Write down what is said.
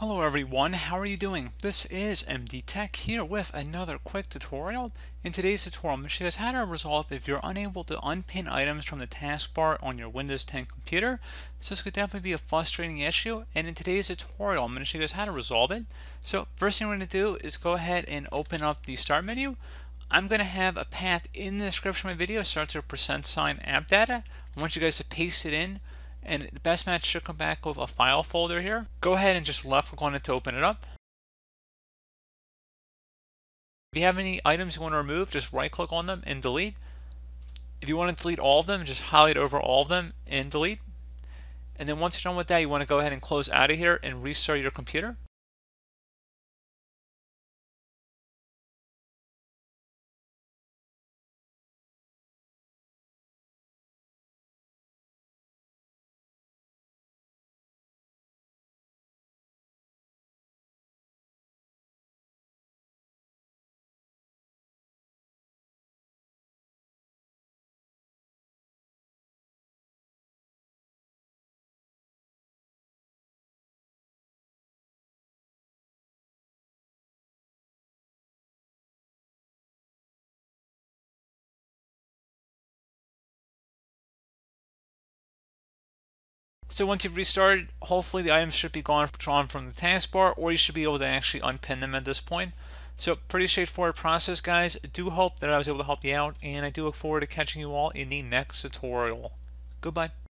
Hello everyone, how are you doing? This is MD Tech here with another quick tutorial. In today's tutorial, I'm going to show you guys how to resolve if you're unable to unpin items from the taskbar on your Windows 10 computer. So this could definitely be a frustrating issue, and in today's tutorial, I'm going to show you guys how to resolve it. So first thing we're going to do is go ahead and open up the Start menu. I'm going to have a path in the description of my video, starts with percent sign app data. I want you guys to paste it in and the best match should come back with a file folder here. Go ahead and just left click on it to open it up. If you have any items you want to remove, just right click on them and delete. If you want to delete all of them, just highlight over all of them and delete. And then once you're done with that, you want to go ahead and close out of here and restart your computer. So once you've restarted, hopefully the items should be gone drawn from the taskbar, or you should be able to actually unpin them at this point. So pretty straightforward process, guys. Do hope that I was able to help you out, and I do look forward to catching you all in the next tutorial. Goodbye.